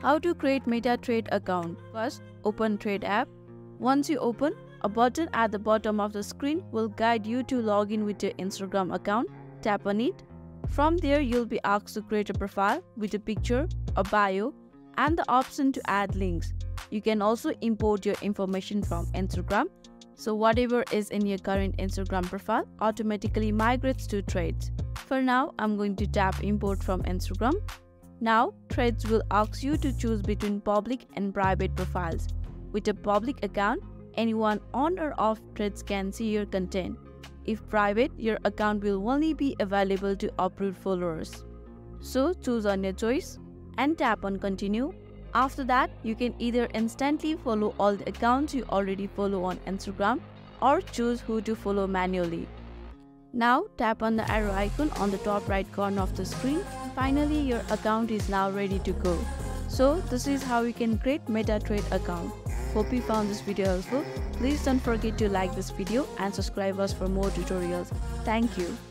How to create Meta Threads account. First, open Threads app. Once you open, a button at the bottom of the screen will guide you to log in with your Instagram account. Tap on it. From there, you'll be asked to create a profile with a picture, a bio, and the option to add links. You can also import your information from Instagram. So whatever is in your current Instagram profile automatically migrates to Threads. For now, I'm going to tap import from Instagram. Now, Threads will ask you to choose between public and private profiles. With a public account, anyone on or off Threads can see your content. If private, your account will only be available to approved followers. So choose on your choice and tap on continue. After that, you can either instantly follow all the accounts you already follow on Instagram or choose who to follow manually. Now tap on the arrow icon on the top right corner of the screen. Finally, your account is now ready to go. So this is how you can create Meta Threads account. Hope you found this video helpful. Please don't forget to like this video and subscribe us for more tutorials. Thank you.